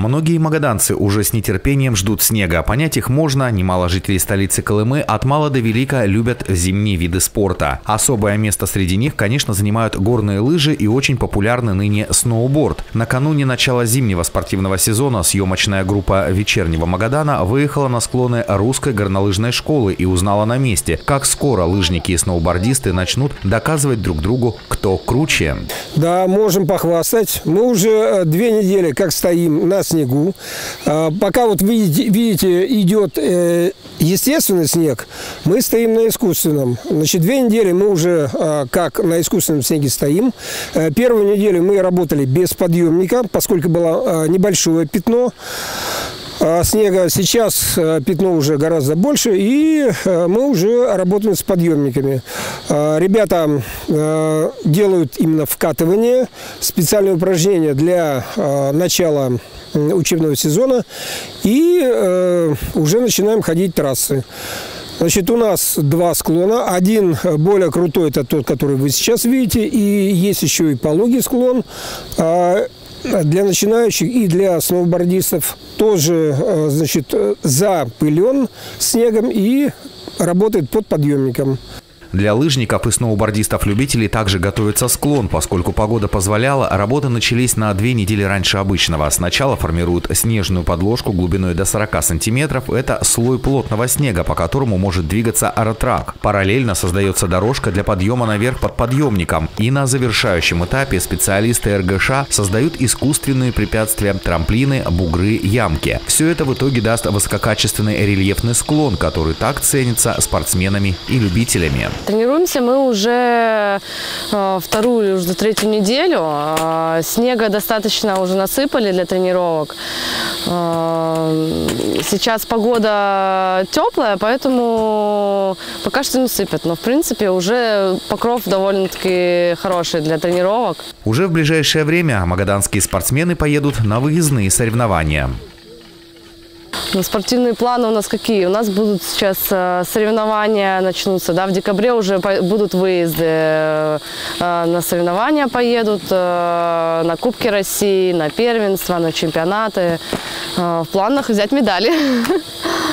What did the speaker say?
Многие магаданцы уже с нетерпением ждут снега. Понять их можно. Немало жителей столицы Колымы от мала до велика любят зимние виды спорта. Особое место среди них, конечно, занимают горные лыжи и очень популярный ныне сноуборд. Накануне начала зимнего спортивного сезона съемочная группа «Вечернего Магадана» выехала на склоны русской горнолыжной школы и узнала на месте, как скоро лыжники и сноубордисты начнут доказывать друг другу, кто круче. Да, можем похвастать. Мы уже э, две недели как стоим на снегу. А, пока вот видите, видите идет э, естественный снег, мы стоим на искусственном. Значит, две недели мы уже а, как на искусственном снеге стоим. Э, первую неделю мы работали без подъемника, поскольку было а, небольшое пятно снега. Сейчас пятно уже гораздо больше, и мы уже работаем с подъемниками. Ребята делают именно вкатывание, специальные упражнения для начала учебного сезона и э, уже начинаем ходить трассы. Значит, у нас два склона. Один более крутой, это тот, который вы сейчас видите. И есть еще и пологий склон. Для начинающих и для сноубордистов тоже, э, значит, запылен снегом и работает под подъемником. Для лыжников и сноубордистов-любителей также готовится склон, поскольку погода позволяла, работы начались на две недели раньше обычного. Сначала формируют снежную подложку глубиной до 40 сантиметров. Это слой плотного снега, по которому может двигаться аэротрак. Параллельно создается дорожка для подъема наверх под подъемником. И на завершающем этапе специалисты РГШ создают искусственные препятствия, трамплины, бугры, ямки. Все это в итоге даст высококачественный рельефный склон, который так ценится спортсменами и любителями. Тренируемся мы уже э, вторую или уже третью неделю. А, снега достаточно уже насыпали для тренировок. Э, сейчас погода теплая, поэтому пока что не сыпят. Но, в принципе, уже покров довольно-таки хороший для тренировок. Уже в ближайшее время магаданские спортсмены поедут на выездные соревнования. Ну, спортивные планы у нас какие? У нас будут сейчас э, соревнования начнутся, да, в декабре уже будут выезды э, на соревнования поедут, э, на Кубки России, на первенства, на чемпионаты. В планах взять медали.